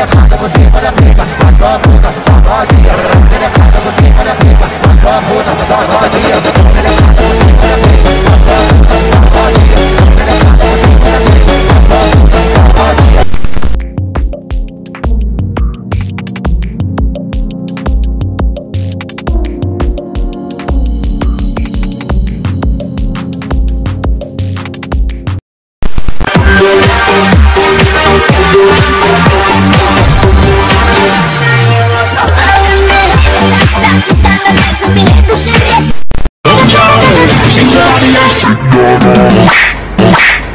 olha, paga você, olha, pega, mas só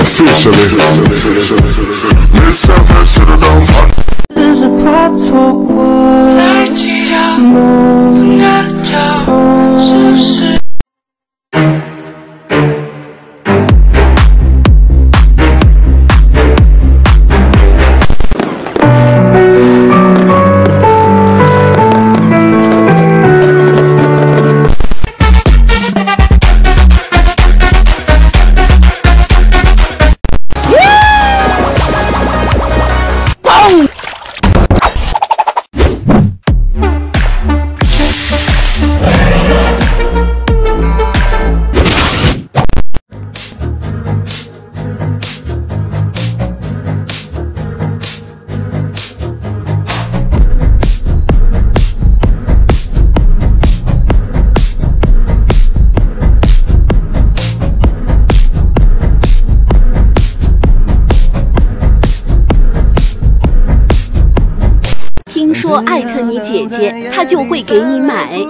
officially. Let's have that shit 我艾特你姐姐，她就会给你买。